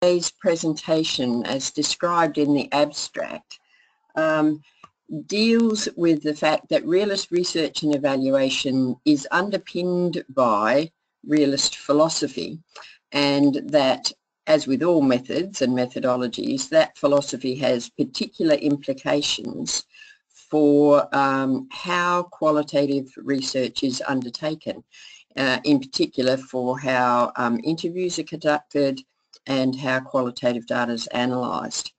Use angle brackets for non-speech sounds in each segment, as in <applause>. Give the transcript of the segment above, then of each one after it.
today's presentation, as described in the abstract, um, deals with the fact that realist research and evaluation is underpinned by realist philosophy and that as with all methods and methodologies, that philosophy has particular implications for um, how qualitative research is undertaken, uh, in particular for how um, interviews are conducted and how qualitative data is analysed.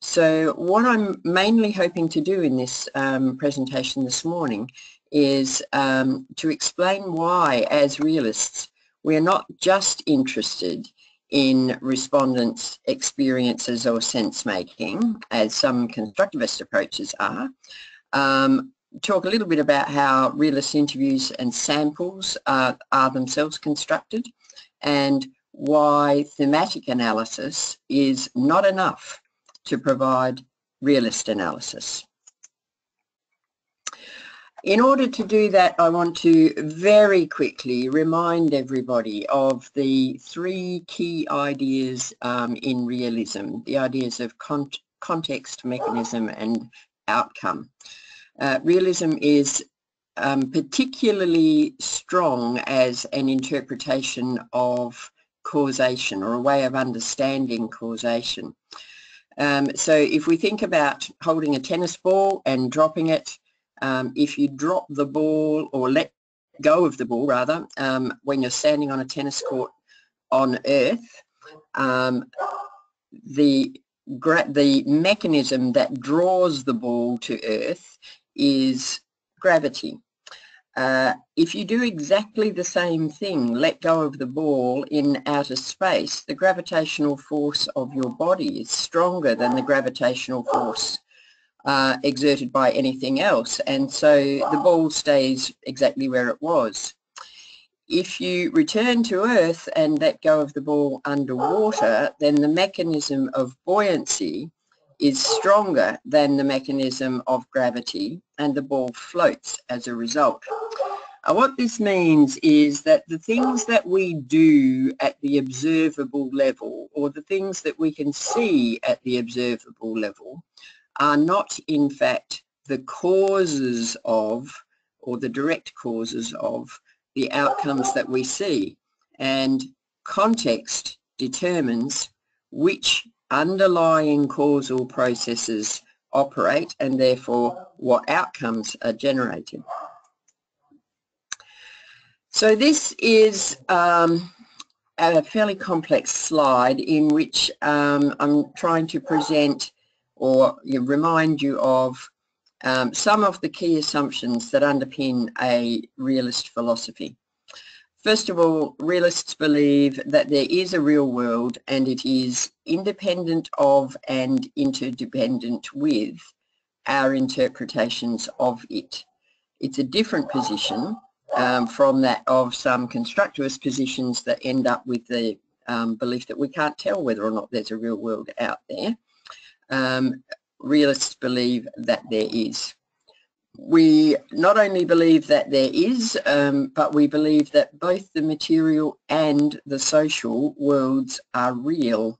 So what I'm mainly hoping to do in this um, presentation this morning is um, to explain why, as realists, we're not just interested in respondents' experiences or sense-making, as some constructivist approaches are. Um, talk a little bit about how realist interviews and samples are, are themselves constructed and why thematic analysis is not enough to provide realist analysis. In order to do that, I want to very quickly remind everybody of the three key ideas um, in realism, the ideas of con context, mechanism and outcome. Uh, realism is um, particularly strong as an interpretation of causation or a way of understanding causation. Um, so if we think about holding a tennis ball and dropping it, um, if you drop the ball or let go of the ball rather, um, when you're standing on a tennis court on earth, um, the the mechanism that draws the ball to earth is gravity. Uh, if you do exactly the same thing, let go of the ball in outer space, the gravitational force of your body is stronger than the gravitational force uh, exerted by anything else and so the ball stays exactly where it was. If you return to Earth and let go of the ball underwater, then the mechanism of buoyancy is stronger than the mechanism of gravity and the ball floats as a result. Uh, what this means is that the things that we do at the observable level or the things that we can see at the observable level are not in fact the causes of or the direct causes of the outcomes that we see and context determines which underlying causal processes operate and therefore what outcomes are generated. So this is um, a fairly complex slide in which um, I'm trying to present or remind you of um, some of the key assumptions that underpin a realist philosophy. First of all, realists believe that there is a real world and it is independent of and interdependent with our interpretations of it. It's a different position um, from that of some constructivist positions that end up with the um, belief that we can't tell whether or not there's a real world out there. Um, realists believe that there is we not only believe that there is, um, but we believe that both the material and the social worlds are real.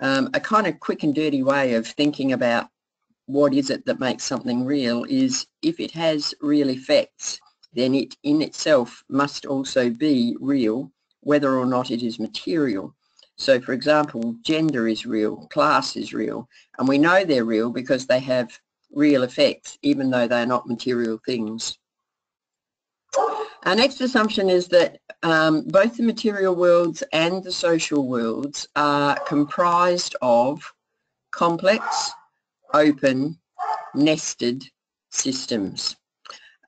Um, a kind of quick and dirty way of thinking about what is it that makes something real is if it has real effects, then it in itself must also be real, whether or not it is material. So for example, gender is real, class is real, and we know they're real because they have real effects, even though they're not material things. Our next assumption is that um, both the material worlds and the social worlds are comprised of complex, open, nested systems.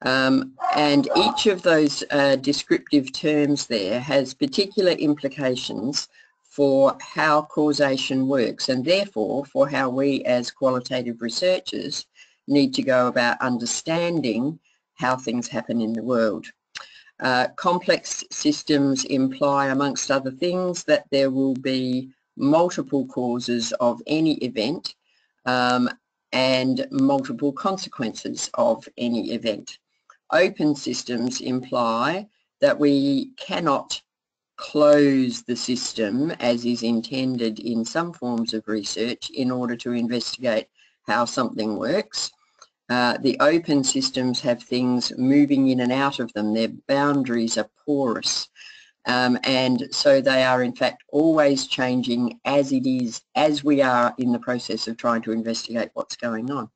Um, and each of those uh, descriptive terms there has particular implications for how causation works and therefore for how we as qualitative researchers need to go about understanding how things happen in the world. Uh, complex systems imply, amongst other things, that there will be multiple causes of any event um, and multiple consequences of any event. Open systems imply that we cannot close the system as is intended in some forms of research in order to investigate how something works. Uh, the open systems have things moving in and out of them. Their boundaries are porous. Um, and so they are in fact always changing as it is, as we are in the process of trying to investigate what's going on.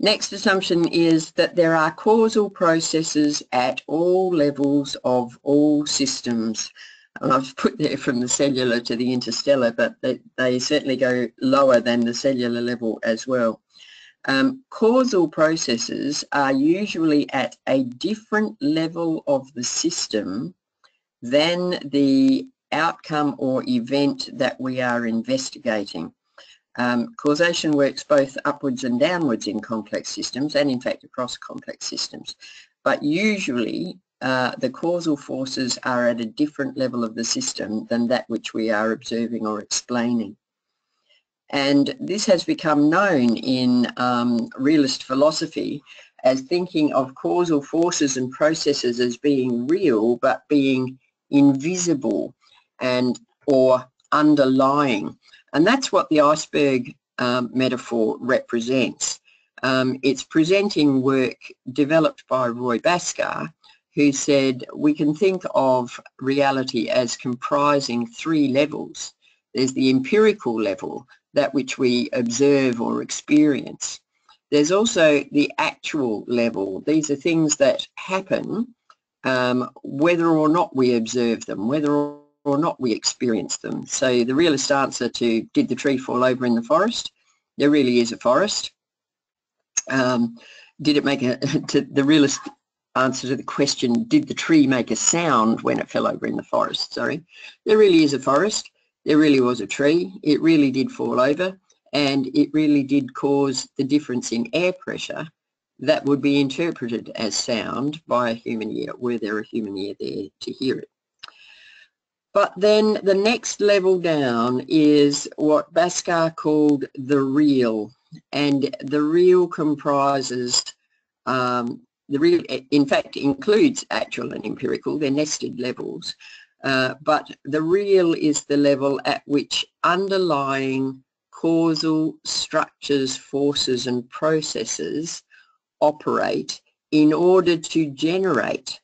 Next assumption is that there are causal processes at all levels of all systems. And I've put there from the cellular to the interstellar, but they, they certainly go lower than the cellular level as well. Um, causal processes are usually at a different level of the system than the outcome or event that we are investigating. Um, causation works both upwards and downwards in complex systems and in fact across complex systems. But usually uh, the causal forces are at a different level of the system than that which we are observing or explaining. And this has become known in um, realist philosophy as thinking of causal forces and processes as being real but being invisible and or underlying and that's what the iceberg um, metaphor represents. Um, it's presenting work developed by Roy Bhaskar, who said we can think of reality as comprising three levels. There's the empirical level, that which we observe or experience. There's also the actual level. These are things that happen um, whether or not we observe them, whether or not we experience them. So the realist answer to did the tree fall over in the forest? There really is a forest. Um, did it make a, <laughs> the realist answer to the question, did the tree make a sound when it fell over in the forest? Sorry. There really is a forest. There really was a tree. It really did fall over and it really did cause the difference in air pressure that would be interpreted as sound by a human ear were there a human ear there to hear it. But then the next level down is what Bhaskar called the real. And the real comprises, um, the real, in fact, includes actual and empirical, they're nested levels. Uh, but the real is the level at which underlying causal structures, forces and processes operate in order to generate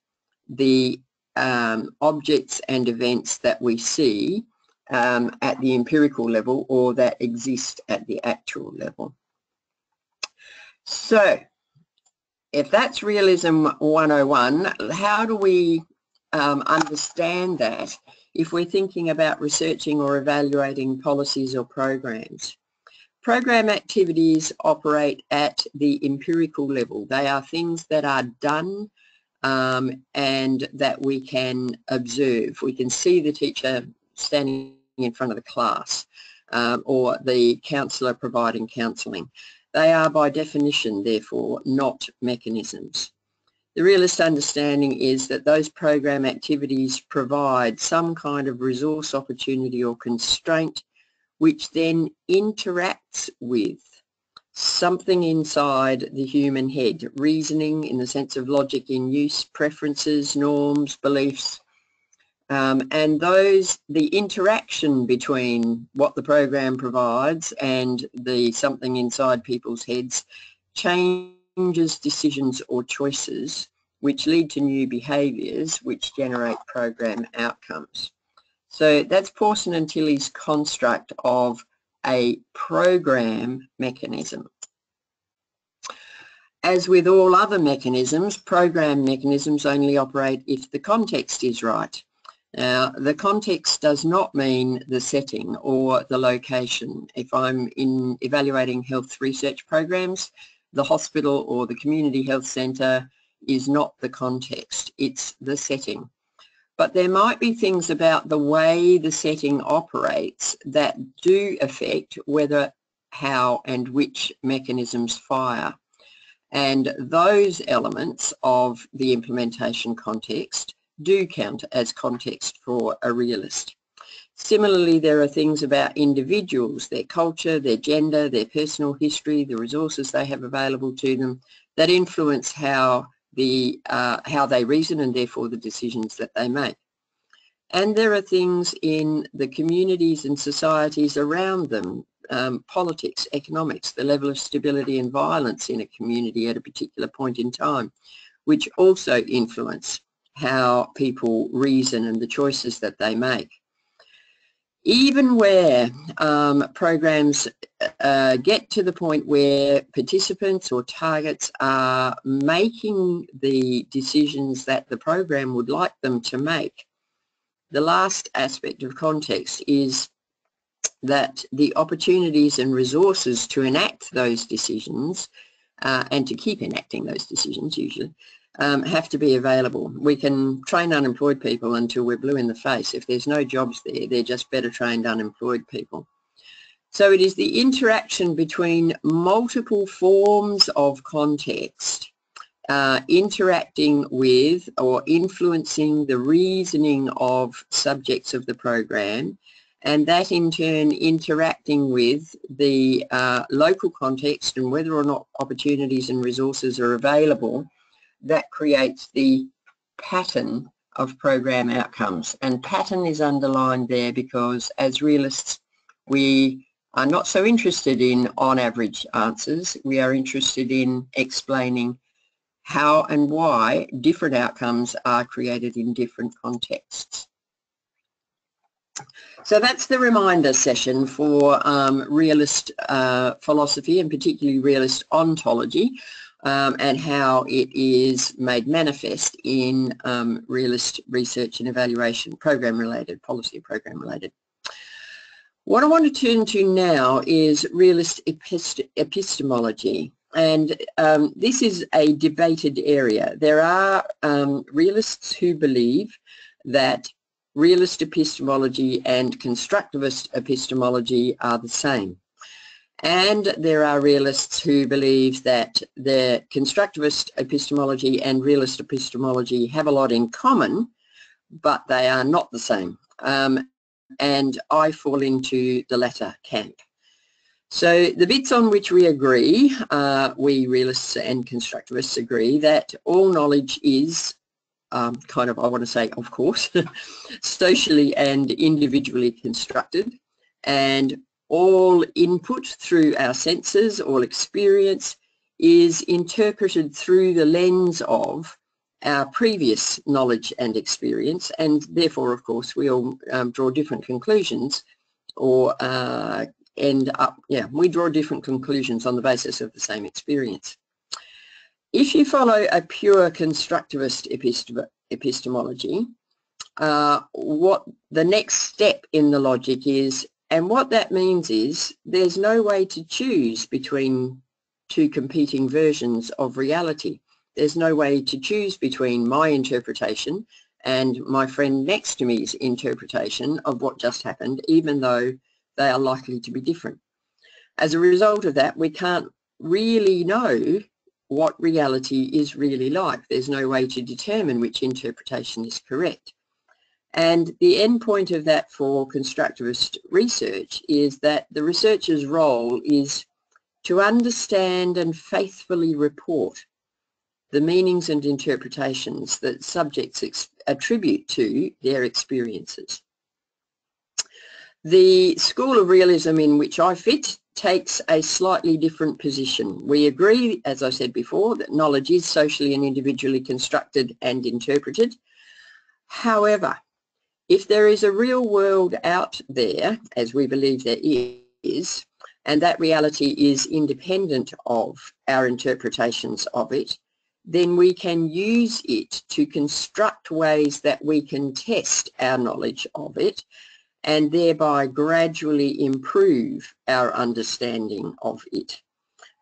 the um, objects and events that we see um, at the empirical level or that exist at the actual level. So if that's realism 101, how do we um, understand that if we're thinking about researching or evaluating policies or programs? Program activities operate at the empirical level. They are things that are done um, and that we can observe. We can see the teacher standing in front of the class um, or the counsellor providing counselling. They are by definition, therefore, not mechanisms. The realist understanding is that those program activities provide some kind of resource opportunity or constraint which then interacts with something inside the human head, reasoning in the sense of logic in use, preferences, norms, beliefs, um, and those, the interaction between what the program provides and the something inside people's heads changes decisions or choices which lead to new behaviours which generate program outcomes. So that's Pawson and Tilley's construct of a program mechanism. As with all other mechanisms, program mechanisms only operate if the context is right. Now, the context does not mean the setting or the location. If I'm in evaluating health research programs, the hospital or the community health centre is not the context, it's the setting but there might be things about the way the setting operates that do affect whether, how and which mechanisms fire. And those elements of the implementation context do count as context for a realist. Similarly, there are things about individuals, their culture, their gender, their personal history, the resources they have available to them that influence how the uh, how they reason and therefore the decisions that they make. And there are things in the communities and societies around them, um, politics, economics, the level of stability and violence in a community at a particular point in time, which also influence how people reason and the choices that they make. Even where um, programs uh, get to the point where participants or targets are making the decisions that the program would like them to make, the last aspect of context is that the opportunities and resources to enact those decisions uh, and to keep enacting those decisions usually um, have to be available. We can train unemployed people until we're blue in the face. If there's no jobs there, they're just better trained unemployed people. So it is the interaction between multiple forms of context uh, interacting with or influencing the reasoning of subjects of the program and that in turn interacting with the uh, local context and whether or not opportunities and resources are available, that creates the pattern of program outcomes. And pattern is underlined there because as realists we are not so interested in on average answers. We are interested in explaining how and why different outcomes are created in different contexts. So that's the reminder session for um, realist uh, philosophy and particularly realist ontology um, and how it is made manifest in um, realist research and evaluation program related, policy program related. What I want to turn to now is realist epist epistemology and um, this is a debated area. There are um, realists who believe that realist epistemology and constructivist epistemology are the same. And there are realists who believe that the constructivist epistemology and realist epistemology have a lot in common, but they are not the same. Um, and I fall into the latter camp. So the bits on which we agree, uh, we realists and constructivists agree that all knowledge is um, kind of, I want to say, of course, <laughs> socially and individually constructed. And all input through our senses, all experience, is interpreted through the lens of our previous knowledge and experience. And therefore, of course, we all um, draw different conclusions or uh, end up, yeah, we draw different conclusions on the basis of the same experience. If you follow a pure constructivist epistem epistemology, uh, what the next step in the logic is, and what that means is there's no way to choose between two competing versions of reality. There's no way to choose between my interpretation and my friend next to me's interpretation of what just happened, even though they are likely to be different. As a result of that, we can't really know what reality is really like. There's no way to determine which interpretation is correct. And the end point of that for constructivist research is that the researcher's role is to understand and faithfully report the meanings and interpretations that subjects attribute to their experiences. The school of realism in which I fit takes a slightly different position. We agree, as I said before, that knowledge is socially and individually constructed and interpreted. However, if there is a real world out there, as we believe there is, and that reality is independent of our interpretations of it, then we can use it to construct ways that we can test our knowledge of it and thereby gradually improve our understanding of it.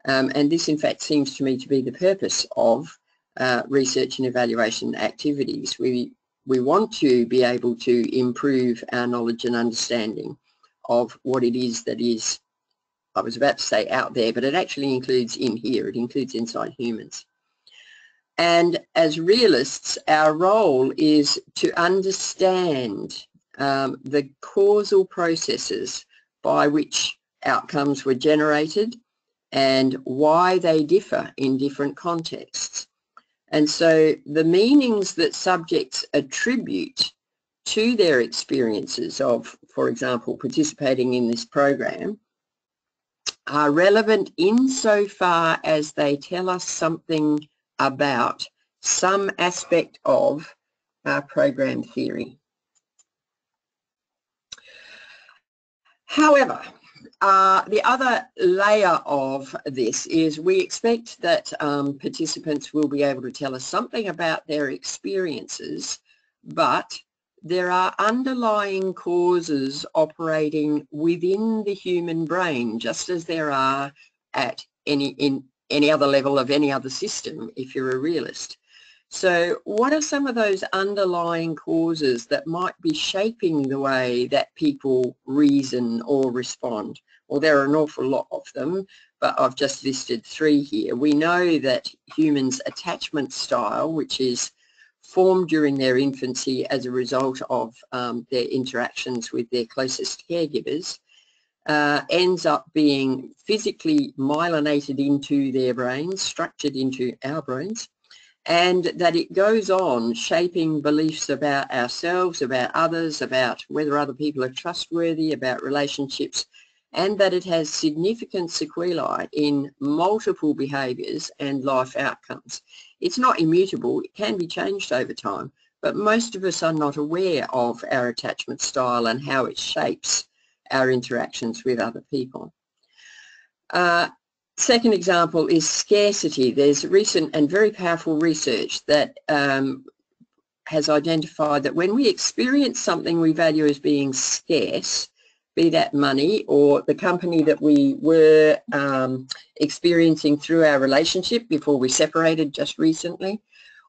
Um, and this in fact seems to me to be the purpose of uh, research and evaluation activities. We, we want to be able to improve our knowledge and understanding of what it is that is, I was about to say out there, but it actually includes in here, it includes inside humans. And as realists, our role is to understand um, the causal processes by which outcomes were generated and why they differ in different contexts. And so the meanings that subjects attribute to their experiences of, for example, participating in this program are relevant insofar as they tell us something about some aspect of our program theory. However, uh, the other layer of this is we expect that um, participants will be able to tell us something about their experiences, but there are underlying causes operating within the human brain, just as there are at any in any other level of any other system, if you're a realist. So what are some of those underlying causes that might be shaping the way that people reason or respond? Well, there are an awful lot of them, but I've just listed three here. We know that humans' attachment style, which is formed during their infancy as a result of um, their interactions with their closest caregivers, uh, ends up being physically myelinated into their brains, structured into our brains, and that it goes on shaping beliefs about ourselves, about others, about whether other people are trustworthy, about relationships, and that it has significant sequelae in multiple behaviours and life outcomes. It's not immutable, it can be changed over time, but most of us are not aware of our attachment style and how it shapes our interactions with other people. Uh, Second example is scarcity. There's recent and very powerful research that um, has identified that when we experience something we value as being scarce, be that money or the company that we were um, experiencing through our relationship before we separated just recently,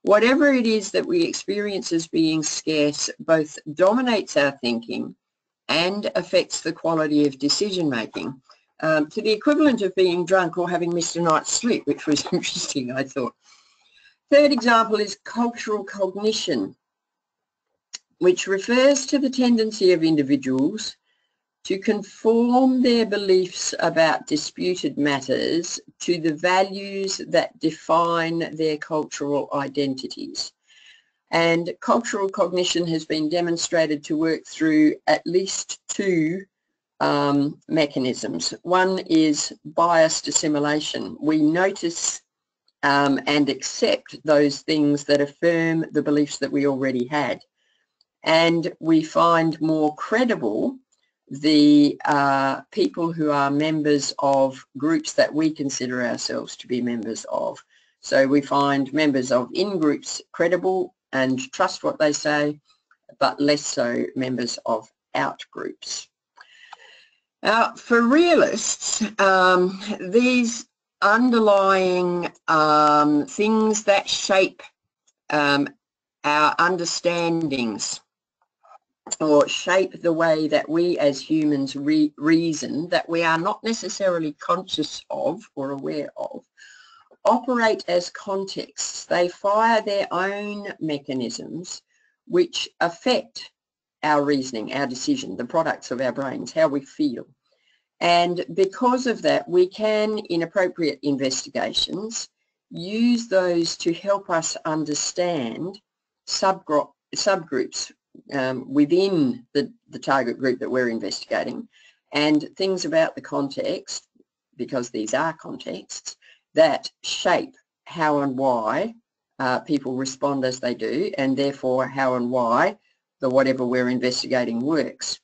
whatever it is that we experience as being scarce both dominates our thinking and affects the quality of decision making um, to the equivalent of being drunk or having missed a night's sleep, which was <laughs> interesting, I thought. Third example is cultural cognition, which refers to the tendency of individuals to conform their beliefs about disputed matters to the values that define their cultural identities. And cultural cognition has been demonstrated to work through at least two um, mechanisms. One is biased assimilation. We notice um, and accept those things that affirm the beliefs that we already had. And we find more credible the uh, people who are members of groups that we consider ourselves to be members of. So we find members of in-groups credible and trust what they say, but less so members of out-groups. Now, for realists, um, these underlying um, things that shape um, our understandings or shape the way that we as humans re reason that we are not necessarily conscious of or aware of operate as contexts. They fire their own mechanisms which affect our reasoning, our decision, the products of our brains, how we feel. And because of that, we can, in appropriate investigations, use those to help us understand subgroup, subgroups um, within the, the target group that we're investigating and things about the context, because these are contexts, that shape how and why uh, people respond as they do and therefore how and why the whatever we're investigating works.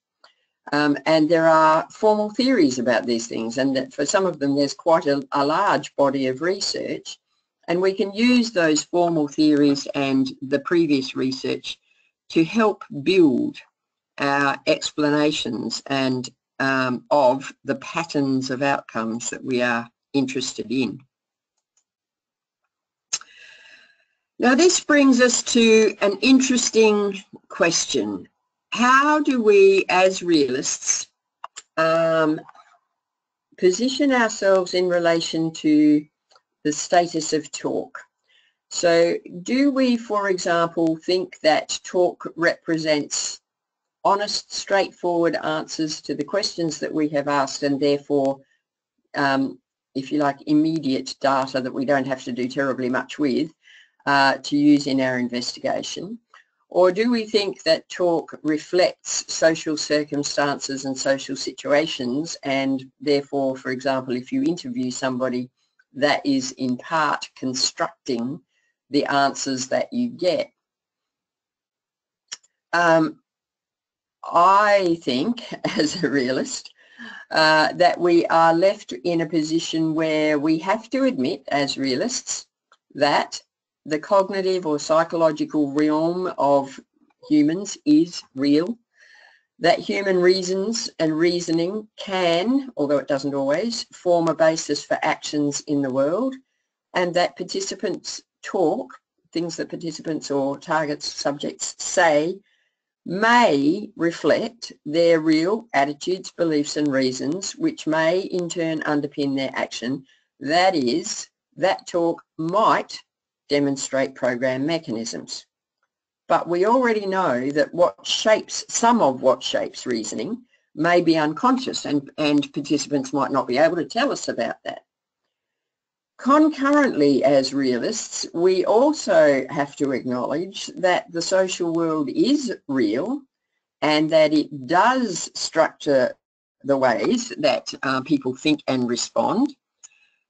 Um, and there are formal theories about these things and for some of them there's quite a, a large body of research and we can use those formal theories and the previous research to help build our explanations and um, of the patterns of outcomes that we are interested in. Now this brings us to an interesting question. How do we as realists um, position ourselves in relation to the status of talk? So do we, for example, think that talk represents honest, straightforward answers to the questions that we have asked and therefore, um, if you like, immediate data that we don't have to do terribly much with, uh, to use in our investigation? Or do we think that talk reflects social circumstances and social situations and therefore, for example, if you interview somebody, that is in part constructing the answers that you get? Um, I think, <laughs> as a realist, uh, that we are left in a position where we have to admit, as realists, that the cognitive or psychological realm of humans is real, that human reasons and reasoning can, although it doesn't always, form a basis for actions in the world, and that participants talk, things that participants or targets, subjects say, may reflect their real attitudes, beliefs and reasons, which may in turn underpin their action. That is, that talk might demonstrate program mechanisms. But we already know that what shapes, some of what shapes reasoning may be unconscious and, and participants might not be able to tell us about that. Concurrently, as realists, we also have to acknowledge that the social world is real and that it does structure the ways that uh, people think and respond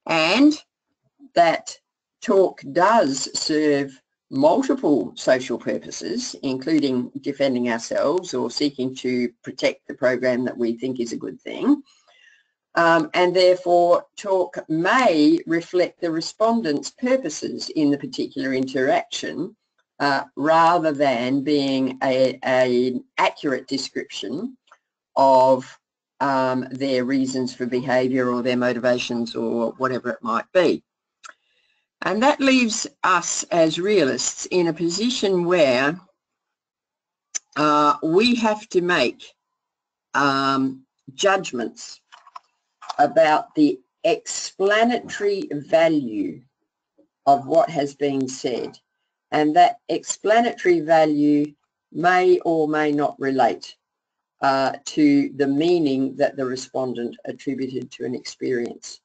and that talk does serve multiple social purposes, including defending ourselves or seeking to protect the program that we think is a good thing, um, and therefore talk may reflect the respondent's purposes in the particular interaction uh, rather than being an accurate description of um, their reasons for behaviour or their motivations or whatever it might be. And that leaves us as realists in a position where uh, we have to make um, judgments about the explanatory value of what has been said and that explanatory value may or may not relate uh, to the meaning that the respondent attributed to an experience.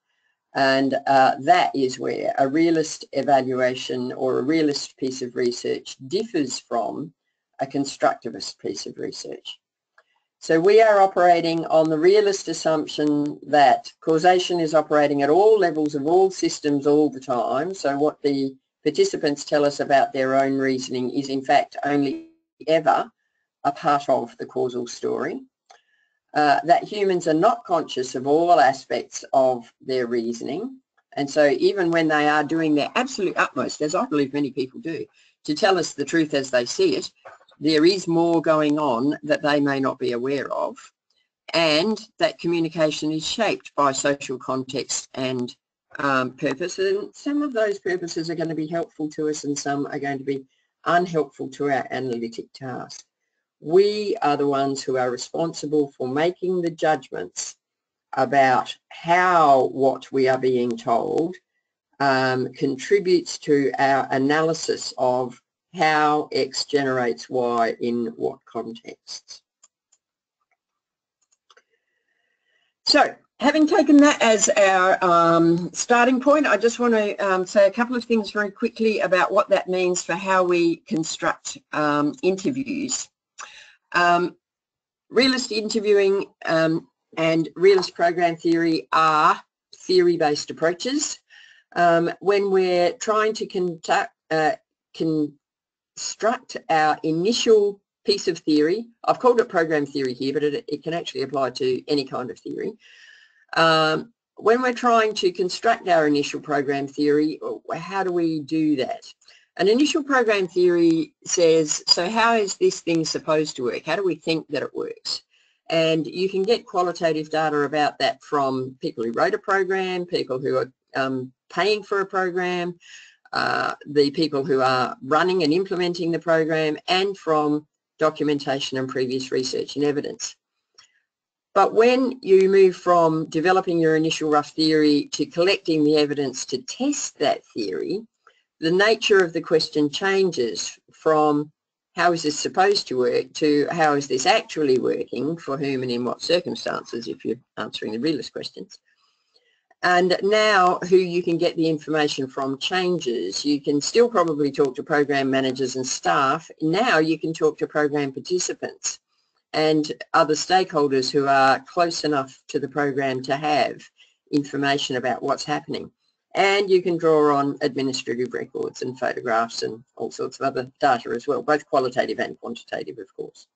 And uh, that is where a realist evaluation or a realist piece of research differs from a constructivist piece of research. So we are operating on the realist assumption that causation is operating at all levels of all systems all the time. So what the participants tell us about their own reasoning is in fact only ever a part of the causal story. Uh, that humans are not conscious of all aspects of their reasoning. And so even when they are doing their absolute utmost, as I believe many people do, to tell us the truth as they see it, there is more going on that they may not be aware of and that communication is shaped by social context and um, purpose and some of those purposes are going to be helpful to us and some are going to be unhelpful to our analytic task. We are the ones who are responsible for making the judgments about how what we are being told um, contributes to our analysis of how X generates Y in what contexts. So having taken that as our um, starting point, I just want to um, say a couple of things very quickly about what that means for how we construct um, interviews. Um, realist interviewing um, and realist program theory are theory-based approaches. Um, when we're trying to conduct, uh, construct our initial piece of theory. I've called it program theory here, but it, it can actually apply to any kind of theory. Um, when we're trying to construct our initial program theory, how do we do that? An initial program theory says, so how is this thing supposed to work? How do we think that it works? And you can get qualitative data about that from people who wrote a program, people who are um, paying for a program, uh, the people who are running and implementing the program and from documentation and previous research and evidence. But when you move from developing your initial rough theory to collecting the evidence to test that theory, the nature of the question changes from how is this supposed to work to how is this actually working, for whom and in what circumstances, if you're answering the realist questions. And now who you can get the information from changes. You can still probably talk to program managers and staff. Now you can talk to program participants and other stakeholders who are close enough to the program to have information about what's happening. And you can draw on administrative records and photographs and all sorts of other data as well, both qualitative and quantitative, of course.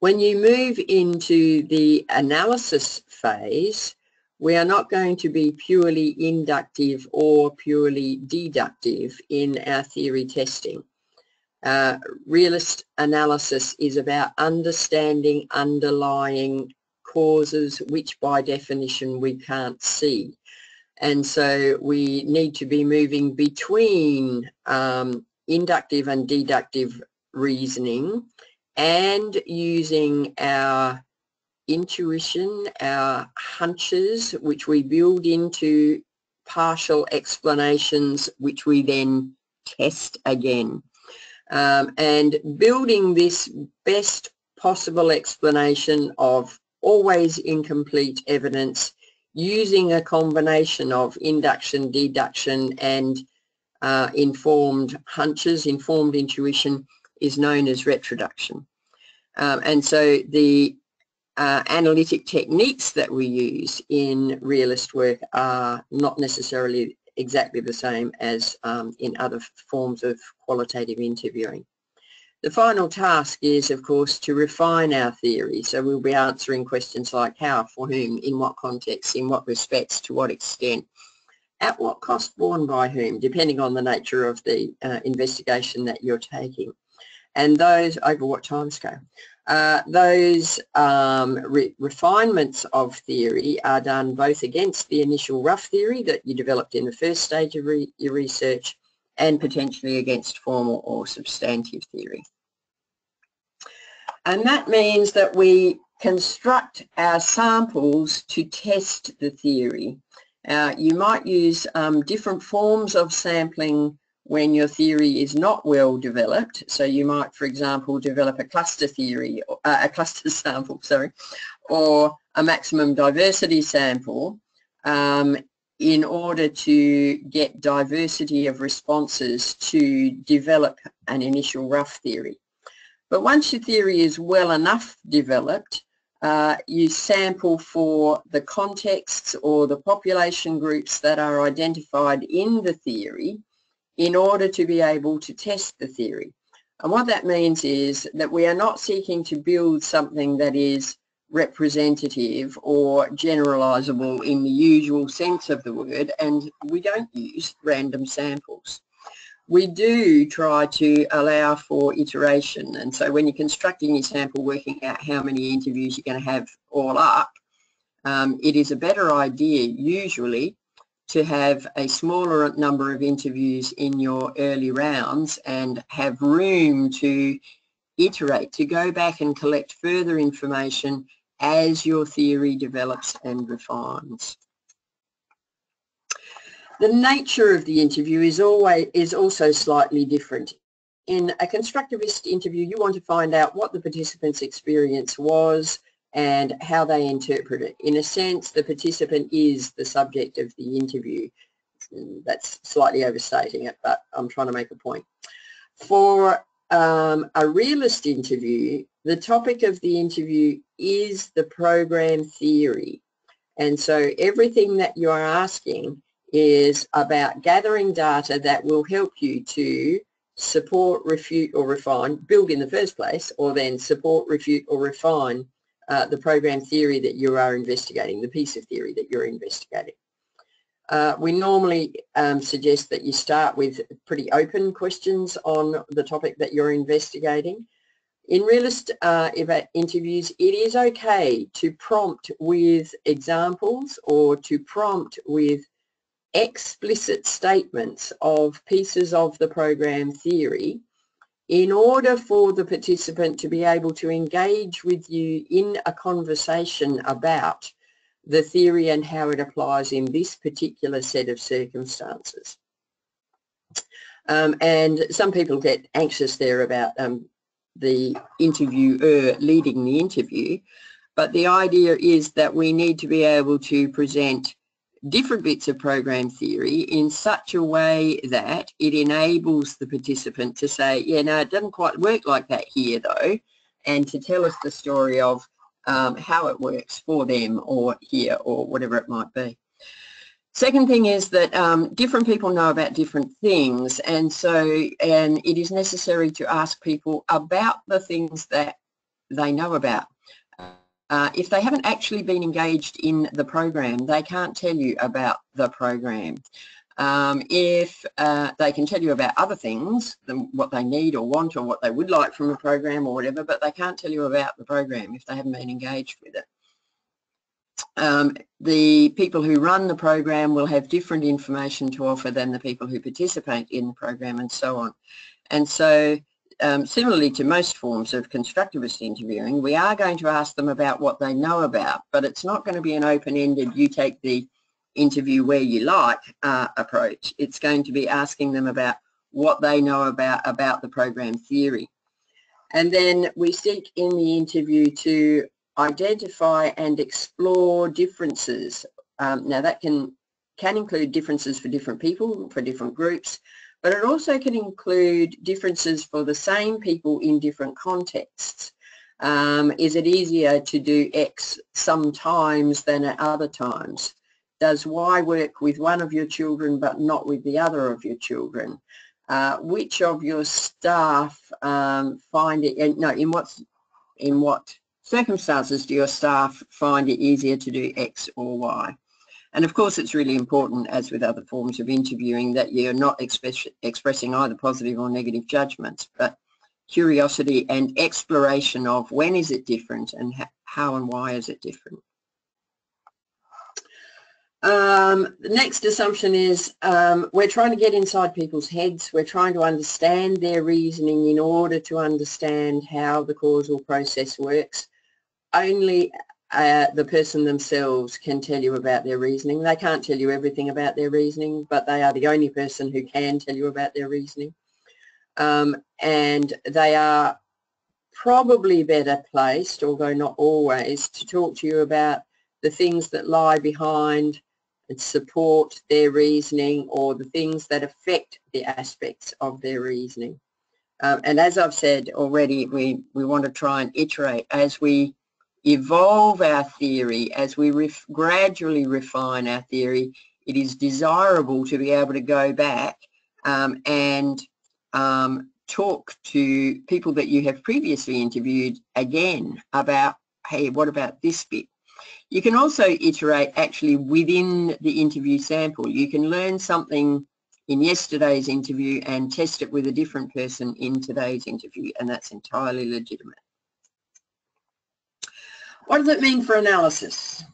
When you move into the analysis phase, we are not going to be purely inductive or purely deductive in our theory testing. Uh, realist analysis is about understanding underlying causes which by definition we can't see. And so we need to be moving between um, inductive and deductive reasoning and using our intuition, our hunches, which we build into partial explanations, which we then test again. Um, and building this best possible explanation of always incomplete evidence using a combination of induction, deduction and uh, informed hunches, informed intuition is known as retroduction. Um, and so the uh, analytic techniques that we use in realist work are not necessarily exactly the same as um, in other forms of qualitative interviewing. The final task is, of course, to refine our theory. So we'll be answering questions like how, for whom, in what context, in what respects, to what extent, at what cost borne by whom, depending on the nature of the uh, investigation that you're taking. And those over what timescale. Uh, those um, re refinements of theory are done both against the initial rough theory that you developed in the first stage of re your research and potentially against formal or substantive theory. And that means that we construct our samples to test the theory. Uh, you might use um, different forms of sampling when your theory is not well developed. So you might, for example, develop a cluster theory, uh, a cluster <laughs> sample, sorry, or a maximum diversity sample um, in order to get diversity of responses to develop an initial rough theory. But once your theory is well enough developed, uh, you sample for the contexts or the population groups that are identified in the theory in order to be able to test the theory. And what that means is that we are not seeking to build something that is representative or generalizable in the usual sense of the word and we don't use random samples. We do try to allow for iteration and so when you're constructing your sample working out how many interviews you're going to have all up um, it is a better idea usually to have a smaller number of interviews in your early rounds and have room to iterate, to go back and collect further information as your theory develops and refines. The nature of the interview is always is also slightly different. In a constructivist interview, you want to find out what the participant's experience was, and how they interpret it. In a sense, the participant is the subject of the interview. That's slightly overstating it, but I'm trying to make a point. For um, a realist interview, the topic of the interview is the program theory. And so everything that you are asking is about gathering data that will help you to support, refute or refine, build in the first place, or then support, refute or refine uh, the program theory that you are investigating, the piece of theory that you're investigating. Uh, we normally um, suggest that you start with pretty open questions on the topic that you're investigating. In realist uh, interviews, it is okay to prompt with examples or to prompt with explicit statements of pieces of the program theory in order for the participant to be able to engage with you in a conversation about the theory and how it applies in this particular set of circumstances. Um, and some people get anxious there about um, the interviewer leading the interview, But the idea is that we need to be able to present different bits of program theory in such a way that it enables the participant to say, yeah, no, it doesn't quite work like that here though, and to tell us the story of um, how it works for them or here or whatever it might be. Second thing is that um, different people know about different things and so and it is necessary to ask people about the things that they know about. Uh, if they haven't actually been engaged in the program, they can't tell you about the program. Um, if uh, they can tell you about other things, than what they need or want or what they would like from a program or whatever, but they can't tell you about the program if they haven't been engaged with it. Um, the people who run the program will have different information to offer than the people who participate in the program and so on. And so um, similarly to most forms of constructivist interviewing, we are going to ask them about what they know about, but it's not going to be an open-ended, you take the interview where you like uh, approach. It's going to be asking them about what they know about, about the program theory. And then we seek in the interview to identify and explore differences. Um, now that can, can include differences for different people, for different groups, but it also can include differences for the same people in different contexts. Um, is it easier to do X sometimes than at other times? Does Y work with one of your children but not with the other of your children? Uh, which of your staff um, find it, no, in what, in what circumstances do your staff find it easier to do X or Y? And of course, it's really important, as with other forms of interviewing, that you're not express, expressing either positive or negative judgments, but curiosity and exploration of when is it different and how and why is it different. Um, the next assumption is um, we're trying to get inside people's heads. We're trying to understand their reasoning in order to understand how the causal process works. Only uh, the person themselves can tell you about their reasoning. They can't tell you everything about their reasoning, but they are the only person who can tell you about their reasoning. Um, and they are probably better placed, although not always, to talk to you about the things that lie behind and support their reasoning or the things that affect the aspects of their reasoning. Um, and as I've said already, we, we want to try and iterate as we evolve our theory, as we ref gradually refine our theory, it is desirable to be able to go back um, and um, talk to people that you have previously interviewed again about, hey, what about this bit? You can also iterate actually within the interview sample. You can learn something in yesterday's interview and test it with a different person in today's interview, and that's entirely legitimate. What does it mean for analysis?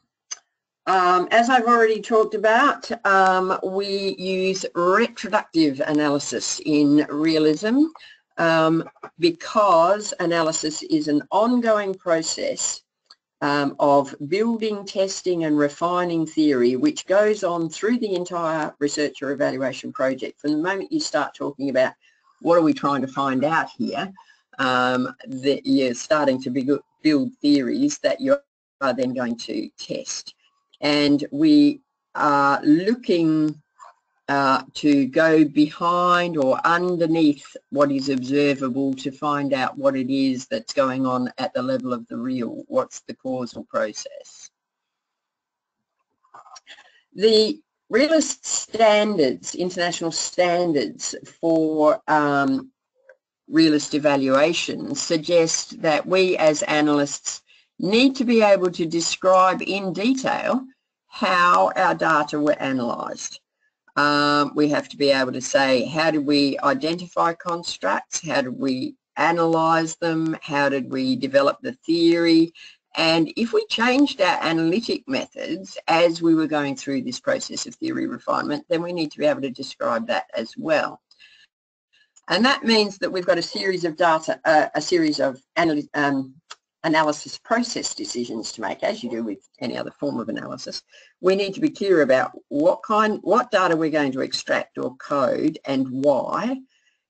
Um, as I've already talked about, um, we use retroductive analysis in realism um, because analysis is an ongoing process um, of building, testing and refining theory which goes on through the entire research or evaluation project. From the moment you start talking about what are we trying to find out here, um, that you're starting to build theories that you are then going to test. And we are looking uh, to go behind or underneath what is observable to find out what it is that's going on at the level of the real, what's the causal process. The realist standards, international standards for um, realist evaluation suggest that we as analysts need to be able to describe in detail how our data were analysed. Um, we have to be able to say how did we identify constructs, how did we analyse them, how did we develop the theory, and if we changed our analytic methods as we were going through this process of theory refinement, then we need to be able to describe that as well. And that means that we've got a series of data, uh, a series of um, analysis process decisions to make, as you do with any other form of analysis, we need to be clear about what kind, what data we're going to extract or code and why,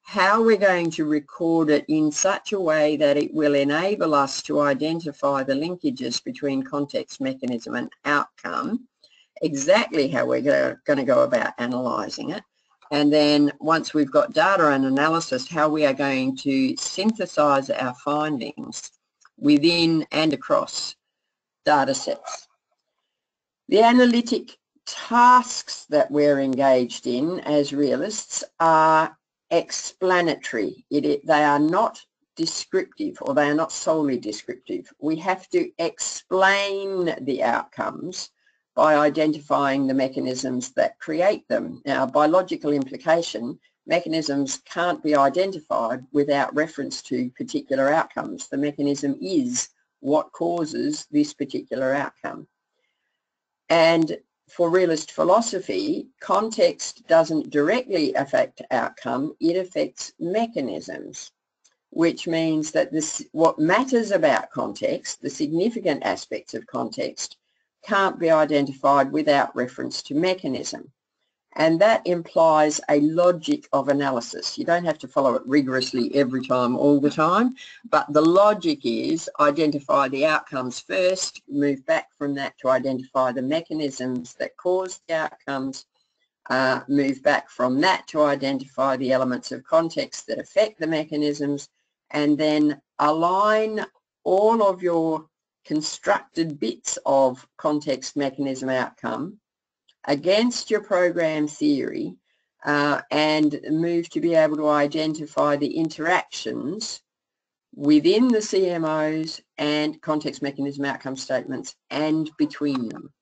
how we're going to record it in such a way that it will enable us to identify the linkages between context, mechanism and outcome, exactly how we're going to go about analysing it, and then once we've got data and analysis, how we are going to synthesise our findings within and across data sets. The analytic tasks that we're engaged in as realists are explanatory. It, it, they are not descriptive or they are not solely descriptive. We have to explain the outcomes by identifying the mechanisms that create them. Now, by logical implication, mechanisms can't be identified without reference to particular outcomes. The mechanism is what causes this particular outcome. And for realist philosophy, context doesn't directly affect outcome, it affects mechanisms, which means that this, what matters about context, the significant aspects of context, can't be identified without reference to mechanism. And that implies a logic of analysis. You don't have to follow it rigorously every time, all the time, but the logic is identify the outcomes first, move back from that to identify the mechanisms that cause the outcomes, uh, move back from that to identify the elements of context that affect the mechanisms, and then align all of your constructed bits of context mechanism outcome against your program theory uh, and move to be able to identify the interactions within the CMOs and context mechanism outcome statements and between them.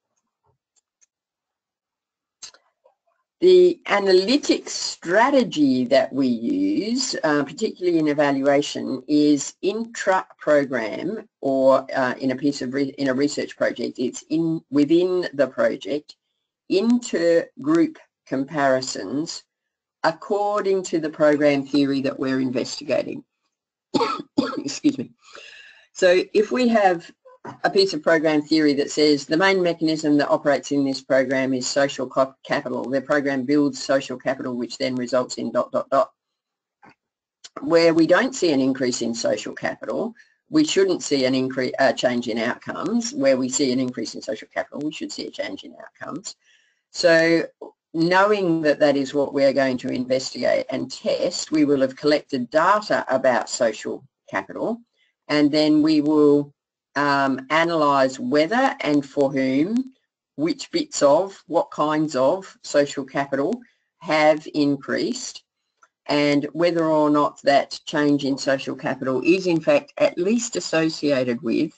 The analytic strategy that we use, uh, particularly in evaluation, is intra-program or uh, in a piece of in a research project. It's in within the project inter-group comparisons according to the program theory that we're investigating. <coughs> Excuse me. So if we have a piece of program theory that says the main mechanism that operates in this program is social capital. The program builds social capital which then results in dot dot dot. Where we don't see an increase in social capital, we shouldn't see an increase, a uh, change in outcomes. Where we see an increase in social capital, we should see a change in outcomes. So knowing that that is what we're going to investigate and test, we will have collected data about social capital and then we will um, analyse whether and for whom, which bits of, what kinds of social capital have increased and whether or not that change in social capital is in fact at least associated with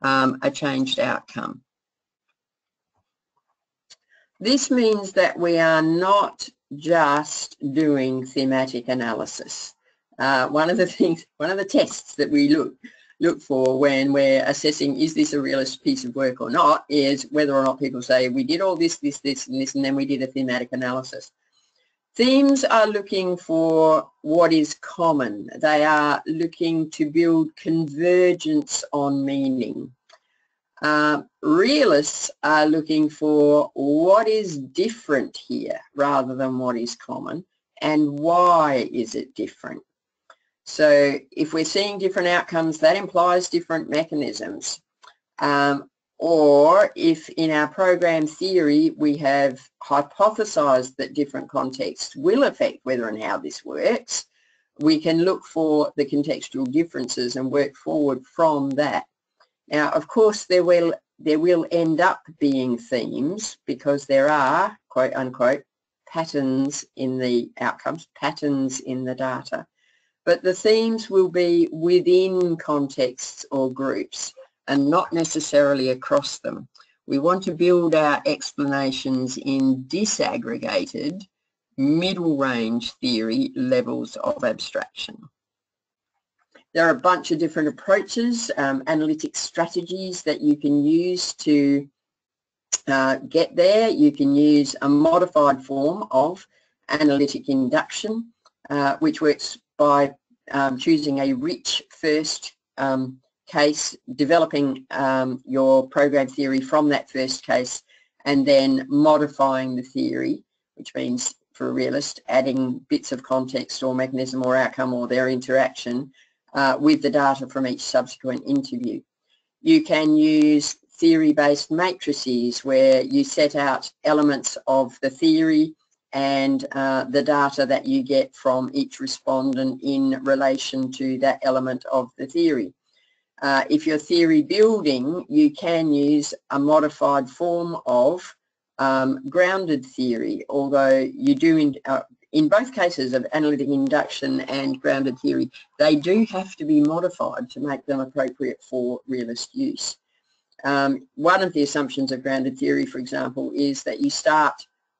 um, a changed outcome. This means that we are not just doing thematic analysis. Uh, one of the <laughs> things, one of the tests that we look look for when we're assessing is this a realist piece of work or not is whether or not people say we did all this, this, this and this and then we did a thematic analysis. Themes are looking for what is common. They are looking to build convergence on meaning. Uh, realists are looking for what is different here rather than what is common and why is it different. So if we're seeing different outcomes, that implies different mechanisms. Um, or if in our program theory we have hypothesized that different contexts will affect whether and how this works, we can look for the contextual differences and work forward from that. Now, of course, there will there will end up being themes because there are, quote unquote, patterns in the outcomes, patterns in the data but the themes will be within contexts or groups and not necessarily across them. We want to build our explanations in disaggregated middle range theory levels of abstraction. There are a bunch of different approaches, um, analytic strategies that you can use to uh, get there. You can use a modified form of analytic induction, uh, which works by um, choosing a rich first um, case, developing um, your program theory from that first case, and then modifying the theory, which means for a realist, adding bits of context or mechanism or outcome or their interaction uh, with the data from each subsequent interview. You can use theory-based matrices where you set out elements of the theory and uh, the data that you get from each respondent in relation to that element of the theory. Uh, if you're theory building, you can use a modified form of um, grounded theory, although you do, in, uh, in both cases of analytic induction and grounded theory, they do have to be modified to make them appropriate for realist use. Um, one of the assumptions of grounded theory, for example, is that you start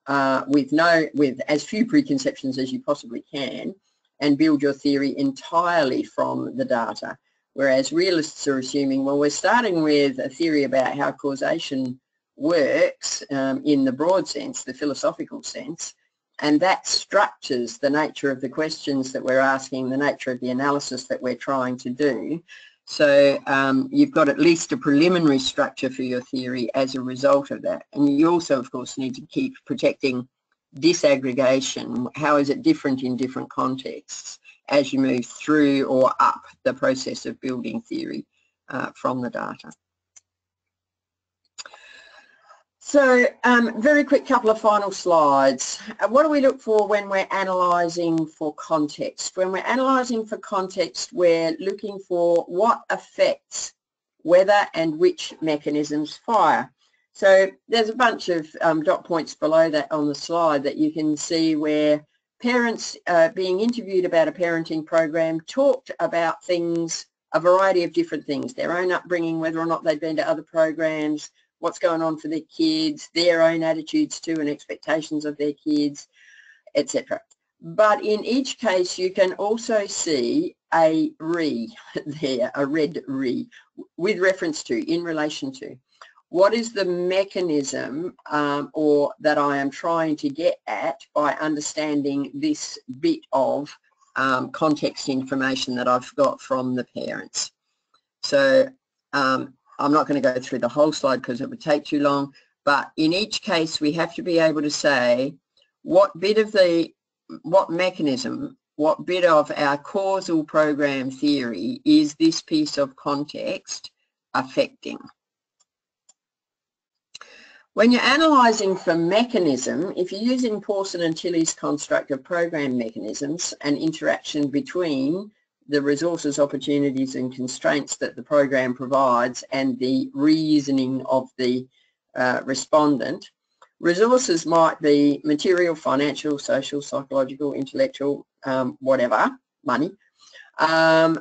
uh, with no, with as few preconceptions as you possibly can and build your theory entirely from the data. Whereas realists are assuming, well, we're starting with a theory about how causation works um, in the broad sense, the philosophical sense, and that structures the nature of the questions that we're asking, the nature of the analysis that we're trying to do. So um, you've got at least a preliminary structure for your theory as a result of that. And you also, of course, need to keep protecting disaggregation. How is it different in different contexts as you move through or up the process of building theory uh, from the data? So um, very quick couple of final slides. Uh, what do we look for when we're analysing for context? When we're analysing for context, we're looking for what affects whether and which mechanisms fire. So there's a bunch of um, dot points below that on the slide that you can see where parents uh, being interviewed about a parenting program talked about things, a variety of different things, their own upbringing, whether or not they'd been to other programs, what's going on for their kids, their own attitudes to and expectations of their kids, etc. But in each case, you can also see a re <laughs> there, a red re, with reference to, in relation to. What is the mechanism um, or that I am trying to get at by understanding this bit of um, context information that I've got from the parents? So um, I'm not going to go through the whole slide because it would take too long, but in each case we have to be able to say what bit of the, what mechanism, what bit of our causal program theory is this piece of context affecting. When you're analysing for mechanism, if you're using Pawson and Tilley's construct of program mechanisms and interaction between the resources, opportunities and constraints that the program provides and the reasoning of the uh, respondent. Resources might be material, financial, social, psychological, intellectual, um, whatever, money. Um,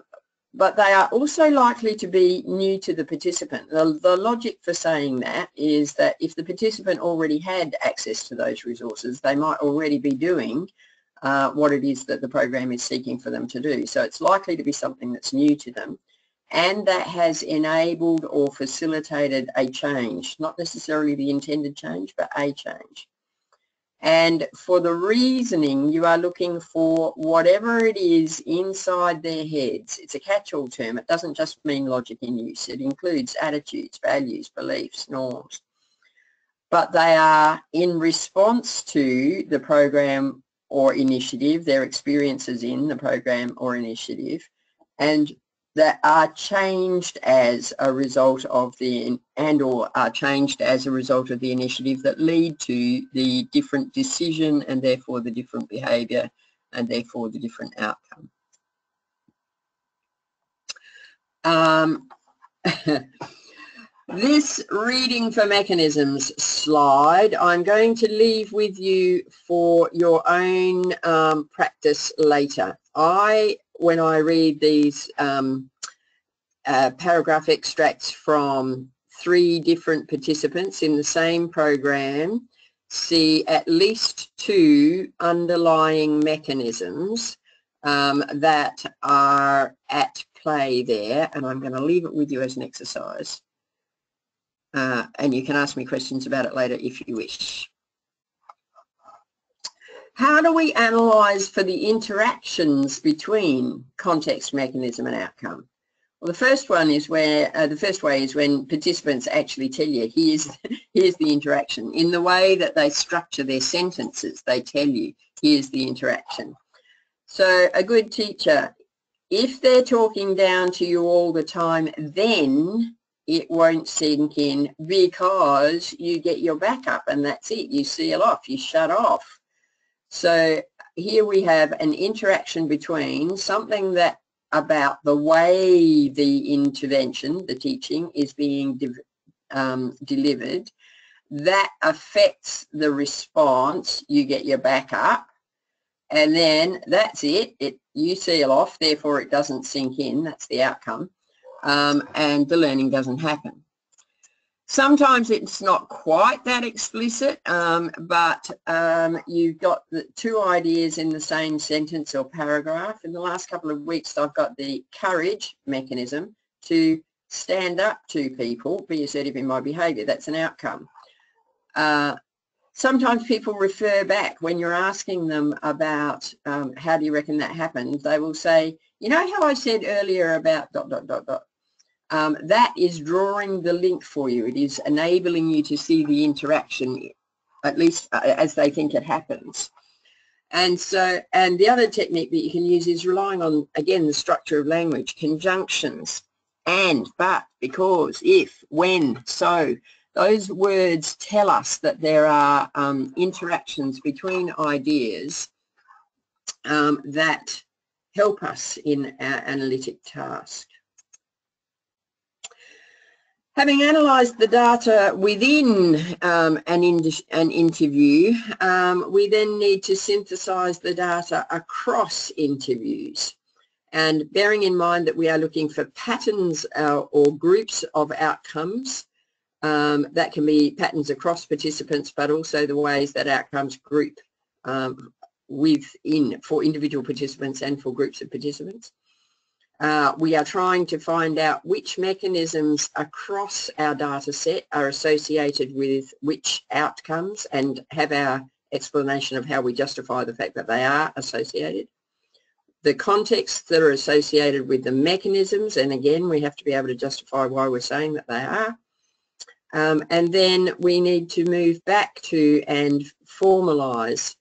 but they are also likely to be new to the participant. The, the, logic for saying that is that if the participant already had access to those resources, they might already be doing uh, what it is that the program is seeking for them to do. So it's likely to be something that's new to them and that has enabled or facilitated a change, not necessarily the intended change, but a change. And for the reasoning, you are looking for whatever it is inside their heads. It's a catch-all term. It doesn't just mean logic in use. It includes attitudes, values, beliefs, norms. But they are in response to the program or initiative, their experiences in the program or initiative, and that are changed as a result of the and or are changed as a result of the initiative that lead to the different decision and therefore the different behaviour and therefore the different outcome. Um, <laughs> This reading for mechanisms slide I'm going to leave with you for your own um, practice later. I, when I read these um, uh, paragraph extracts from three different participants in the same program, see at least two underlying mechanisms um, that are at play there and I'm going to leave it with you as an exercise uh, and you can ask me questions about it later if you wish. How do we analyse for the interactions between context, mechanism and outcome? Well, the first one is where, uh, the first way is when participants actually tell you, here's, <laughs> here's the interaction. In the way that they structure their sentences, they tell you, here's the interaction. So a good teacher, if they're talking down to you all the time, then it won't sink in because you get your backup and that's it. You seal off, you shut off. So here we have an interaction between something that about the way the intervention, the teaching, is being de um, delivered. That affects the response. You get your backup. And then that's it. It You seal off, therefore it doesn't sink in. That's the outcome um, and the learning doesn't happen. Sometimes it's not quite that explicit, um, but um, you've got the two ideas in the same sentence or paragraph. In the last couple of weeks, I've got the courage mechanism to stand up to people, be assertive in my behaviour. That's an outcome. Uh, sometimes people refer back when you're asking them about um, how do you reckon that happened, they will say, you know how I said earlier about dot, dot, dot, dot um, that is drawing the link for you. It is enabling you to see the interaction, at least uh, as they think it happens. And so, and the other technique that you can use is relying on, again, the structure of language, conjunctions, and, but, because, if, when, so. Those words tell us that there are um, interactions between ideas um, that help us in our analytic task. Having analysed the data within um, an, in an, interview, um, we then need to synthesise the data across interviews. And bearing in mind that we are looking for patterns uh, or groups of outcomes, um, that can be patterns across participants, but also the ways that outcomes group um, within for individual participants and for groups of participants. Uh, we are trying to find out which mechanisms across our data set are associated with which outcomes and have our explanation of how we justify the fact that they are associated. The contexts that are associated with the mechanisms, and again, we have to be able to justify why we're saying that they are. Um, and then we need to move back to and formalise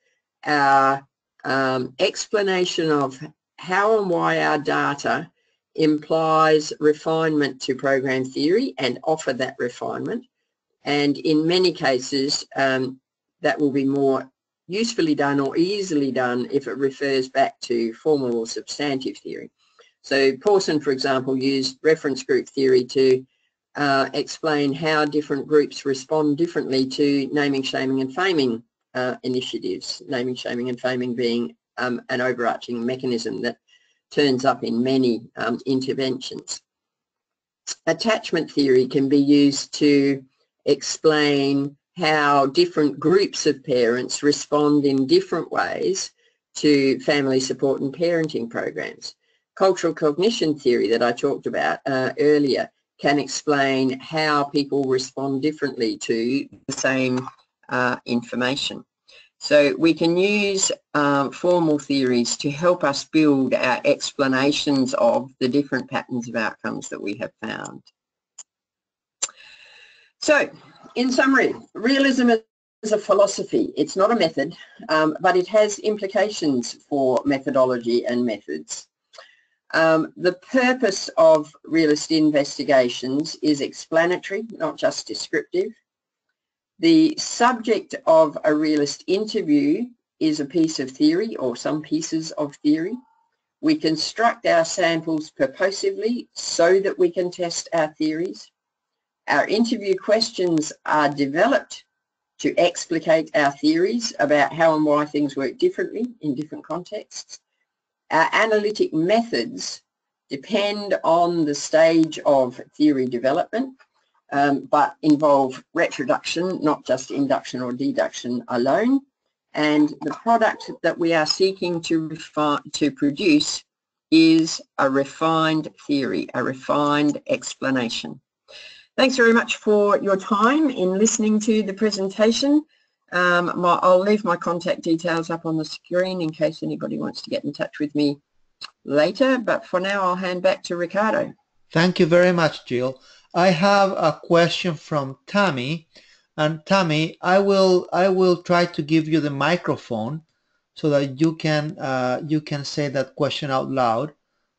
our um, explanation of how and why our data implies refinement to program theory and offer that refinement. And in many cases, um, that will be more usefully done or easily done if it refers back to formal or substantive theory. So Pawson, for example, used reference group theory to uh, explain how different groups respond differently to naming, shaming and faming uh, initiatives, naming, shaming and faming being um, an overarching mechanism that turns up in many um, interventions. Attachment theory can be used to explain how different groups of parents respond in different ways to family support and parenting programs. Cultural cognition theory that I talked about uh, earlier can explain how people respond differently to the same uh, information. So we can use um, formal theories to help us build our explanations of the different patterns of outcomes that we have found. So, in summary, realism is a philosophy. It's not a method, um, but it has implications for methodology and methods. Um, the purpose of realist investigations is explanatory, not just descriptive. The subject of a realist interview is a piece of theory or some pieces of theory. We construct our samples purposively so that we can test our theories. Our interview questions are developed to explicate our theories about how and why things work differently in different contexts. Our analytic methods depend on the stage of theory development um, but involve retroduction, not just induction or deduction alone. And the product that we are seeking to, to produce is a refined theory, a refined explanation. Thanks very much for your time in listening to the presentation. Um, my, I'll leave my contact details up on the screen in case anybody wants to get in touch with me later, but for now I'll hand back to Ricardo. Thank you very much, Gill. I have a question from Tammy. And Tammy, I will I will try to give you the microphone so that you can uh, you can say that question out loud.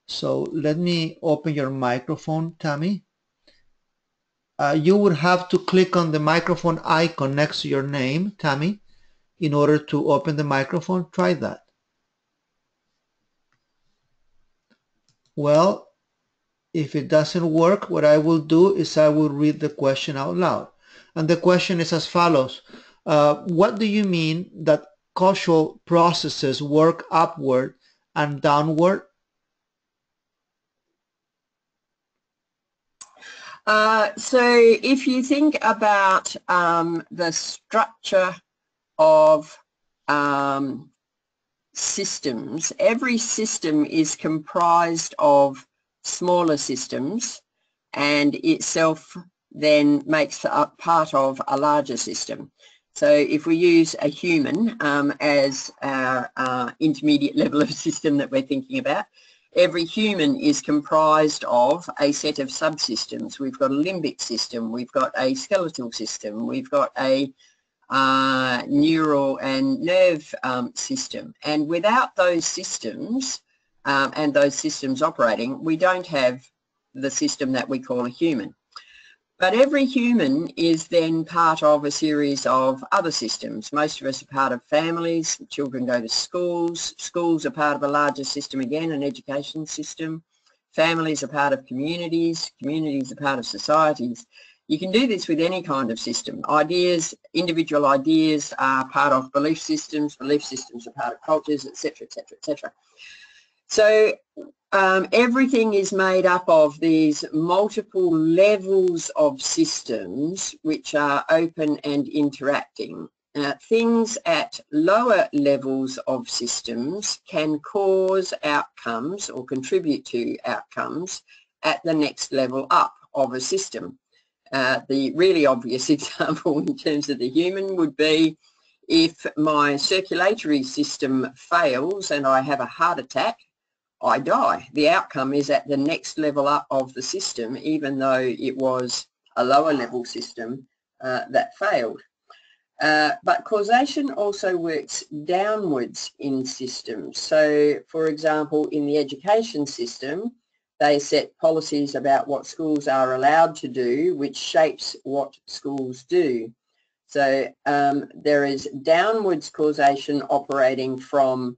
So let me open your microphone, Tammy. Uh, you would have to click on the microphone icon next to your name, Tammy, in order to open the microphone. Try that. Well, if it doesn't work, what I will do is I will read the question out loud. And the question is as follows. Uh, what do you mean that causal processes work upward and downward? Uh, so if you think about um, the structure of um, systems, every system is comprised of smaller systems and itself then makes up part of a larger system. So if we use a human um, as our uh, intermediate <laughs> level of system that we're thinking about, every human is comprised of a set of subsystems. We've got a limbic system, we've got a skeletal system, we've got a uh, neural and nerve um, system. And without those systems um, and those systems operating, we don't have the system that we call a human. But every human is then part of a series of other systems. Most of us are part of families, children go to schools, schools are part of a larger system again, an education system. Families are part of communities, communities are part of societies. You can do this with any kind of system. Ideas, individual ideas are part of belief systems, belief systems are part of cultures, etc., etc., etc. So um, everything is made up of these multiple levels of systems which are open and interacting. Uh, things at lower levels of systems can cause outcomes or contribute to outcomes at the next level up of a system. Uh, the really obvious <laughs> example in terms of the human would be if my circulatory system fails and I have a heart attack, I die. The outcome is at the next level up of the system, even though it was a lower level system uh, that failed. Uh, but causation also works downwards in systems. So, for example, in the education system, they set policies about what schools are allowed to do, which shapes what schools do. So um, there is downwards causation operating from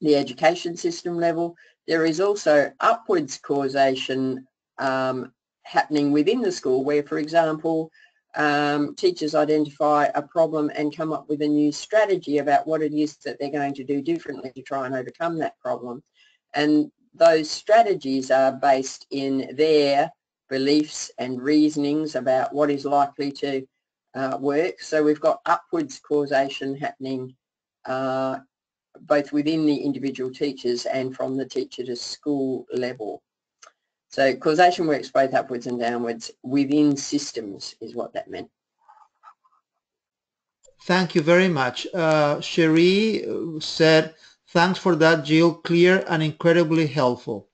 the education system level. There is also upwards causation um, happening within the school where, for example, um, teachers identify a problem and come up with a new strategy about what it is that they're going to do differently to try and overcome that problem. And those strategies are based in their beliefs and reasonings about what is likely to uh, work. So we've got upwards causation happening uh, both within the individual teachers and from the teacher to school level. So causation works both upwards and downwards within systems is what that meant. Thank you very much. Uh, Cherie said, thanks for that, Gill. Clear and incredibly helpful.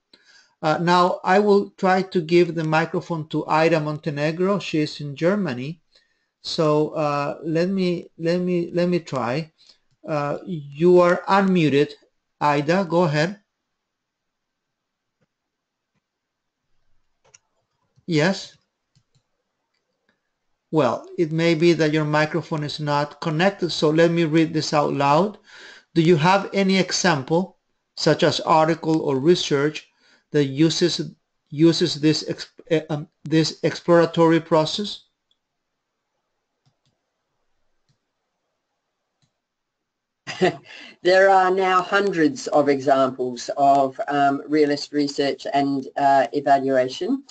Uh, now I will try to give the microphone to Ida Montenegro. She is in Germany. So uh, let me let me let me try. Uh, you are unmuted. Ida, go ahead. Yes? Well, it may be that your microphone is not connected, so let me read this out loud. Do you have any example, such as article or research, that uses uses this uh, um, this exploratory process? <laughs> there are now hundreds of examples of um, realist research and uh, evaluation.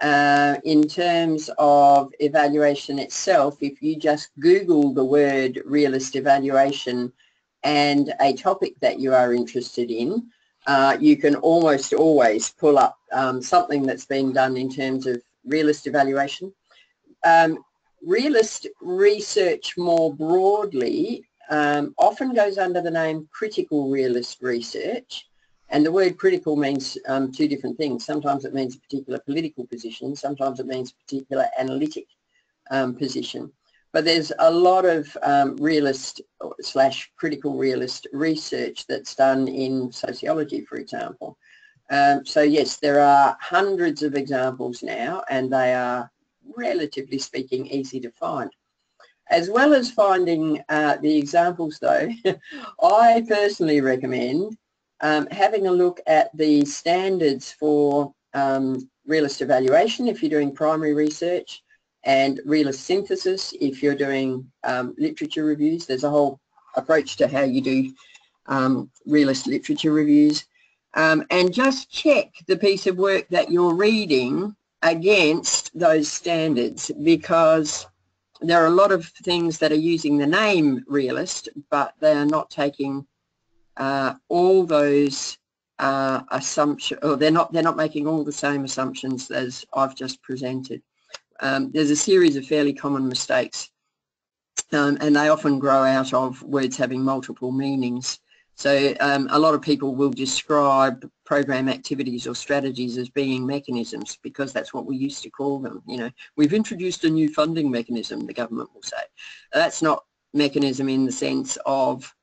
Uh, in terms of evaluation itself, if you just Google the word realist evaluation and a topic that you are interested in, uh, you can almost always pull up um, something that's been done in terms of realist evaluation. Um, realist research more broadly um, often goes under the name critical realist research And the word critical means um, two different things. Sometimes it means a particular political position, sometimes it means a particular analytic um, position. But there's a lot of um, realist slash critical realist research that's done in sociology, for example. Um, so yes, there are hundreds of examples now and they are relatively speaking easy to find. As well as finding uh, the examples though, <laughs> I personally recommend um, having a look at the standards for um, realist evaluation if you're doing primary research and realist synthesis if you're doing um, literature reviews. There's a whole approach to how you do um, realist literature reviews. Um, and just check the piece of work that you're reading against those standards because there are a lot of things that are using the name realist but they are not taking uh, all those uh, assumptions, or they're not they're not making all the same assumptions as I've just presented. Um, there's a series of fairly common mistakes, um, and they often grow out of words having multiple meanings. So um, a lot of people will describe program activities or strategies as being mechanisms because that's what we used to call them. You know, we've introduced a new funding mechanism, the government will say. That's not mechanism in the sense of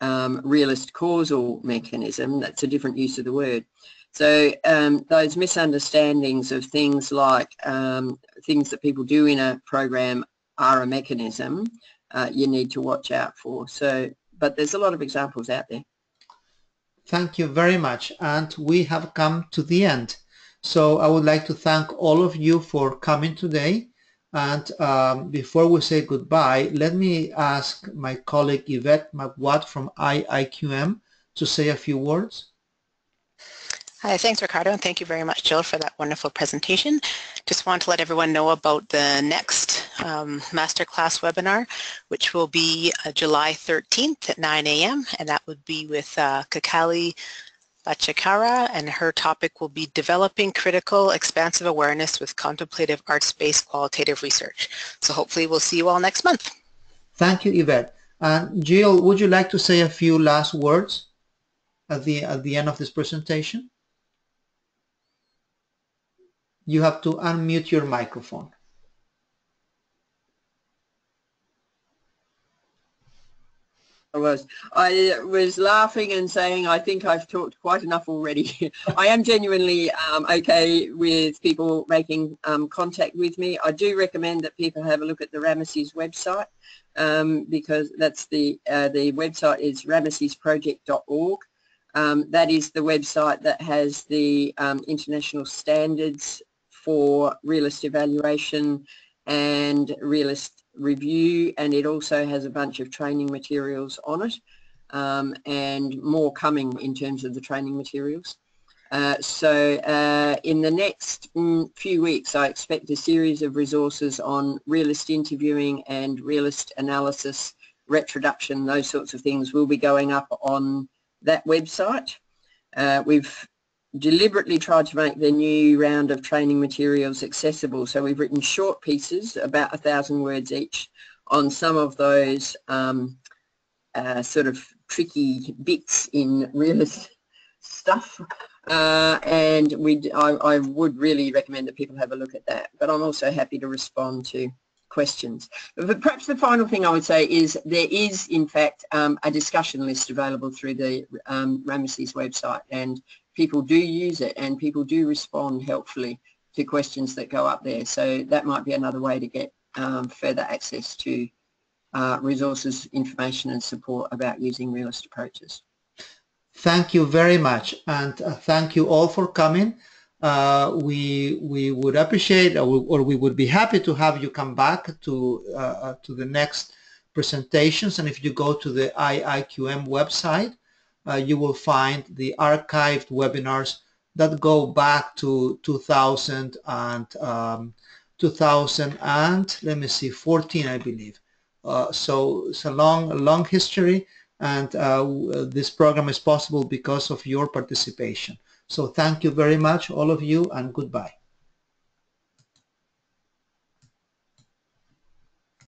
um, realist causal mechanism. That's a different use of the word. So um, those misunderstandings of things like um, things that people do in a program are a mechanism uh, you need to watch out for. So, but there's a lot of examples out there. Thank you very much. And we have come to the end. So I would like to thank all of you for coming today. And um, before we say goodbye, let me ask my colleague Yvette McWatt from IIQM to say a few words. Hi, thanks Ricardo, and thank you very much, Gill, for that wonderful presentation. Just want to let everyone know about the next um, masterclass webinar, which will be uh, July 13th at 9 a.m., and that would be with uh, Kakali Bhattacharya, and her topic will be Developing Critical Expansive Awareness with Contemplative Arts-Based Qualitative Research. So hopefully we'll see you all next month. Thank you, Yvette. And Gill, would you like to say a few last words at the, at the end of this presentation? You have to unmute your microphone. I was. I was laughing and saying, I think I've talked quite enough already. <laughs> I am genuinely um, okay with people making um, contact with me. I do recommend that people have a look at the RAMESES website um, because that's the, uh, the website is ramesesproject.org. Um, that is the website that has the um, international standards for realist evaluation and realist review and it also has a bunch of training materials on it um, and more coming in terms of the training materials. Uh, so uh, in the next mm, few weeks I expect a series of resources on realist interviewing and realist analysis, retroduction, those sorts of things will be going up on that website. Uh, we've deliberately tried to make the new round of training materials accessible. So we've written short pieces, about a thousand words each, on some of those um, uh, sort of tricky bits in realist stuff. Uh, and we, I, I would really recommend that people have a look at that. But I'm also happy to respond to questions. But perhaps the final thing I would say is there is, in fact, um, a discussion list available through the um, RAMESES website, and people do use it and people do respond helpfully to questions that go up there. So that might be another way to get um, further access to uh, resources, information and support about using realist approaches. Thank you very much and uh, thank you all for coming. Uh, we we would appreciate or we, or we, would be happy to have you come back to uh, uh, to the next presentations and if you go to the IIQM website uh, you will find the archived webinars that go back to 2000 and um, 2000 and let me see 14 I believe. Uh, so it's a long long history and uh, this program is possible because of your participation. So thank you very much all of you and goodbye